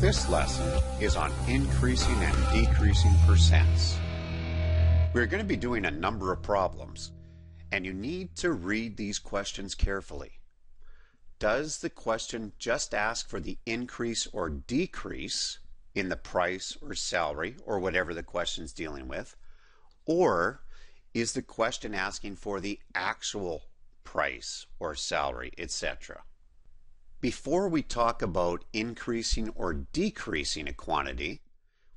This lesson is on increasing and decreasing percents. We're going to be doing a number of problems, and you need to read these questions carefully. Does the question just ask for the increase or decrease in the price or salary or whatever the question's dealing with? Or is the question asking for the actual price or salary, etc.? Before we talk about increasing or decreasing a quantity,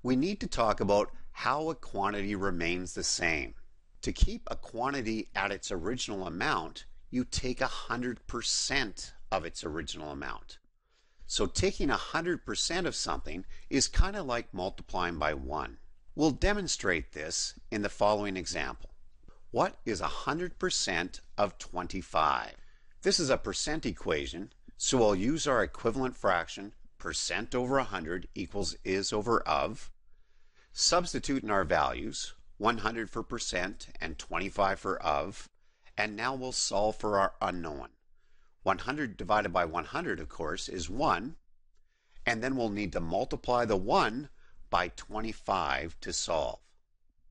we need to talk about how a quantity remains the same. To keep a quantity at its original amount, you take 100% of its original amount. So taking 100% of something is kind of like multiplying by 1. We'll demonstrate this in the following example. What is 100% of 25? This is a percent equation so we'll use our equivalent fraction, percent over 100 equals is over of. Substitute in our values, 100 for percent and 25 for of. And now we'll solve for our unknown. 100 divided by 100, of course, is 1. And then we'll need to multiply the 1 by 25 to solve.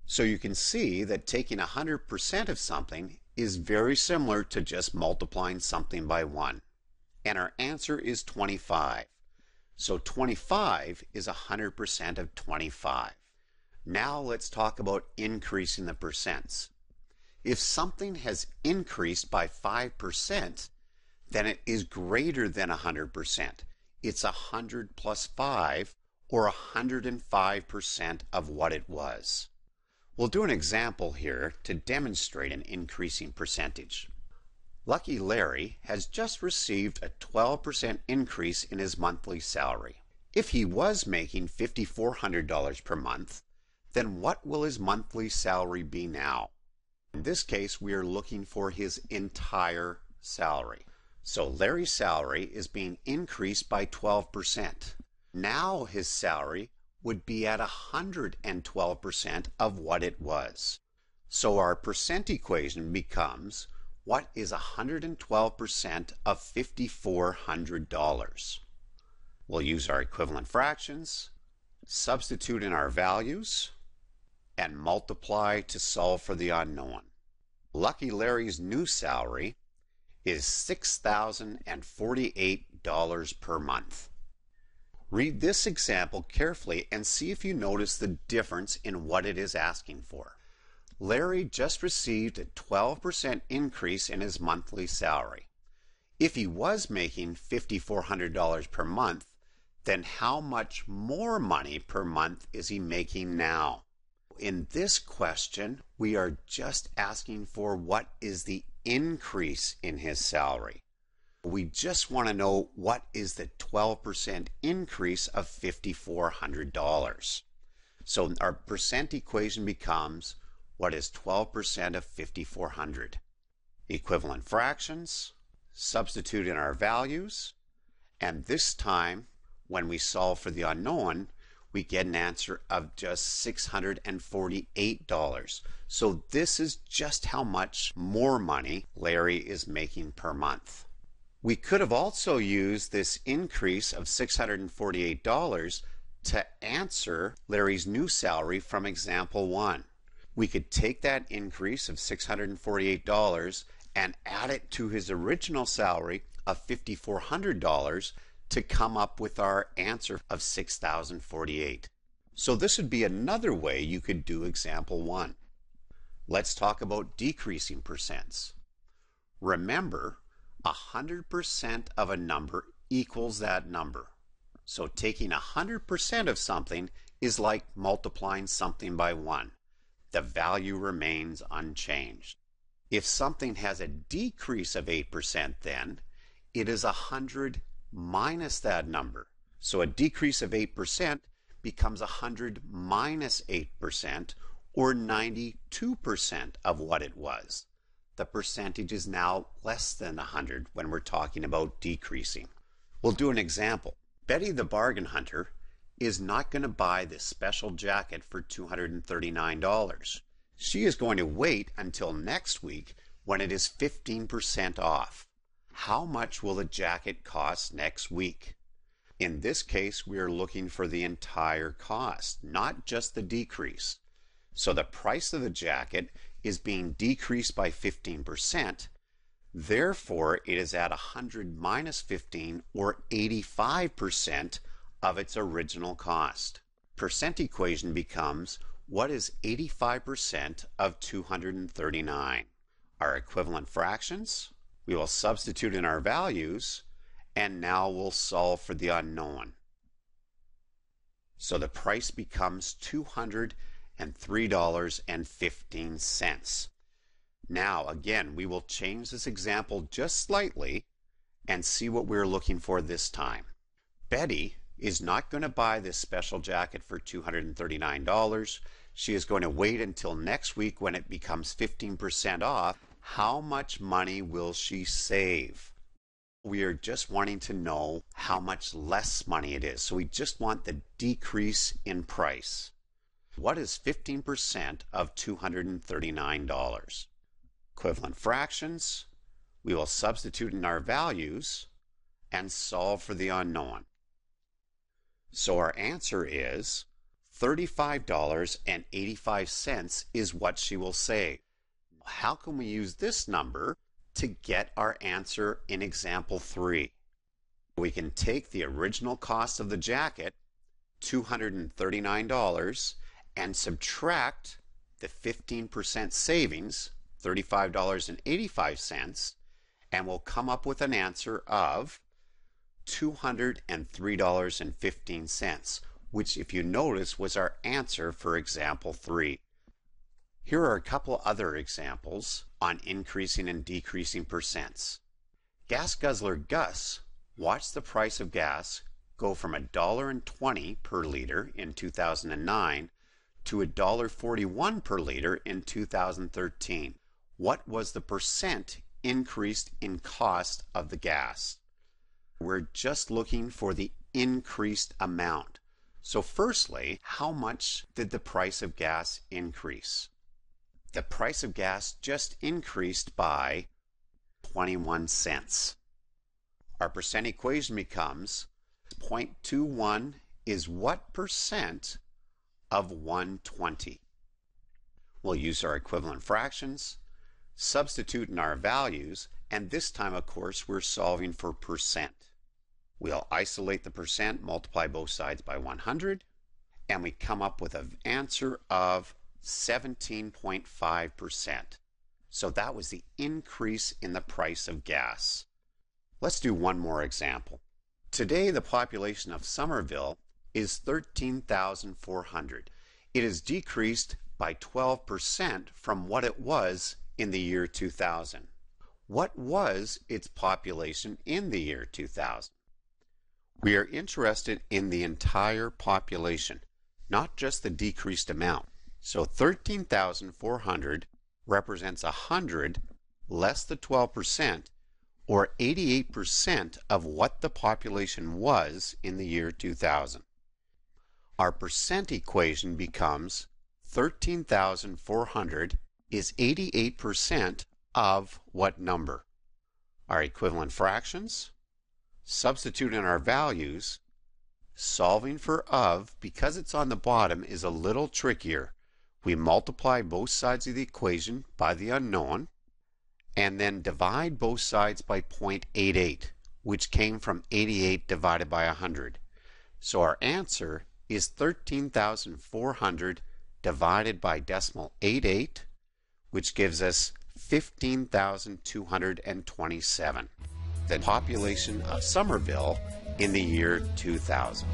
So you can see that taking 100% of something is very similar to just multiplying something by 1 and our answer is 25. So 25 is 100% of 25. Now let's talk about increasing the percents. If something has increased by 5%, then it is greater than 100%. It's 100 plus 5 or 105% of what it was. We'll do an example here to demonstrate an increasing percentage. Lucky Larry has just received a 12% increase in his monthly salary. If he was making $5,400 per month, then what will his monthly salary be now? In this case, we are looking for his entire salary. So Larry's salary is being increased by 12%. Now his salary would be at 112% of what it was. So our percent equation becomes what is 112% of $5,400? We'll use our equivalent fractions, substitute in our values, and multiply to solve for the unknown. Lucky Larry's new salary is $6,048 per month. Read this example carefully and see if you notice the difference in what it is asking for. Larry just received a 12% increase in his monthly salary. If he was making $5,400 per month, then how much more money per month is he making now? In this question, we are just asking for what is the increase in his salary. We just want to know what is the 12% increase of $5,400. So our percent equation becomes what is 12% of 5400? Equivalent fractions, substitute in our values, and this time when we solve for the unknown, we get an answer of just $648. So this is just how much more money Larry is making per month. We could have also used this increase of $648 to answer Larry's new salary from example 1 we could take that increase of $648 and add it to his original salary of $5,400 to come up with our answer of 6,048. So this would be another way you could do example one. Let's talk about decreasing percents. Remember, 100% of a number equals that number. So taking 100% of something is like multiplying something by 1 the value remains unchanged. If something has a decrease of 8%, then it is 100 minus that number. So a decrease of 8% becomes 100 minus 8%, or 92% of what it was. The percentage is now less than 100 when we're talking about decreasing. We'll do an example. Betty the bargain hunter is not going to buy this special jacket for $239. She is going to wait until next week when it is 15% off. How much will the jacket cost next week? In this case, we are looking for the entire cost, not just the decrease. So the price of the jacket is being decreased by 15%. Therefore, it is at 100 minus 15 or 85% of its original cost. Percent equation becomes what is 85% of 239? Our equivalent fractions, we will substitute in our values, and now we'll solve for the unknown. So the price becomes $203.15. Now, again, we will change this example just slightly and see what we're looking for this time. Betty is not going to buy this special jacket for $239. She is going to wait until next week when it becomes 15% off. How much money will she save? We are just wanting to know how much less money it is. So we just want the decrease in price. What is 15% of $239? Equivalent fractions. We will substitute in our values and solve for the unknown. So our answer is $35.85 is what she will say. How can we use this number to get our answer in example 3? We can take the original cost of the jacket, $239, and subtract the 15% savings, $35.85, and we'll come up with an answer of $203.15, which if you notice was our answer for example 3. Here are a couple other examples on increasing and decreasing percents. Gas guzzler Gus watched the price of gas go from $1.20 per liter in 2009 to $1.41 per liter in 2013. What was the percent increased in cost of the gas? We're just looking for the increased amount. So firstly, how much did the price of gas increase? The price of gas just increased by 21 cents. Our percent equation becomes 0.21 is what percent of 120? We'll use our equivalent fractions, substitute in our values, and this time, of course, we're solving for percent. We'll isolate the percent, multiply both sides by 100, and we come up with an answer of 17.5%. So that was the increase in the price of gas. Let's do one more example. Today, the population of Somerville is 13,400. It has decreased by 12% from what it was in the year 2000. What was its population in the year 2000? We are interested in the entire population, not just the decreased amount. So 13,400 represents 100 less the 12%, or 88% of what the population was in the year 2000. Our percent equation becomes 13,400 is 88% of what number? Our equivalent fractions? Substitute in our values, solving for of, because it's on the bottom, is a little trickier. We multiply both sides of the equation by the unknown, and then divide both sides by 0.88, which came from 88 divided by 100. So our answer is 13,400 divided by decimal 88, which gives us 15,227 the population of Somerville in the year 2000.